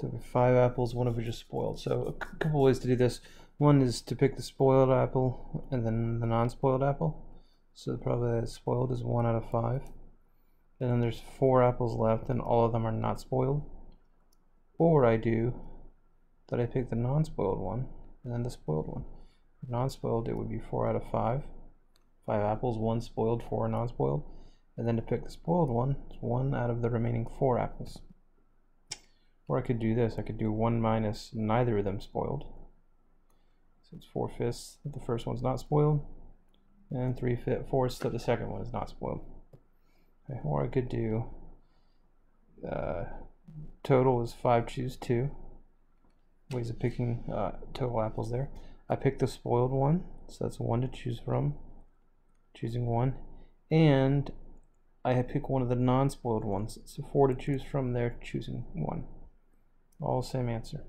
So five apples, one of which is spoiled. So a couple ways to do this. One is to pick the spoiled apple and then the non-spoiled apple. So the probability that spoiled is one out of five. And then there's four apples left and all of them are not spoiled. Or I do that I pick the non-spoiled one and then the spoiled one. Non-spoiled it would be four out of five. Five apples, one spoiled, four non-spoiled. And then to pick the spoiled one, it's one out of the remaining four apples. Or I could do this, I could do one minus neither of them spoiled. So it's four fifths that the first one's not spoiled, and three fourths that the second one is not spoiled. Okay, or I could do uh, total is five choose two. Ways of picking uh, total apples there. I picked the spoiled one, so that's one to choose from. Choosing one, and I pick one of the non-spoiled ones, so four to choose from there, choosing one. All same answer.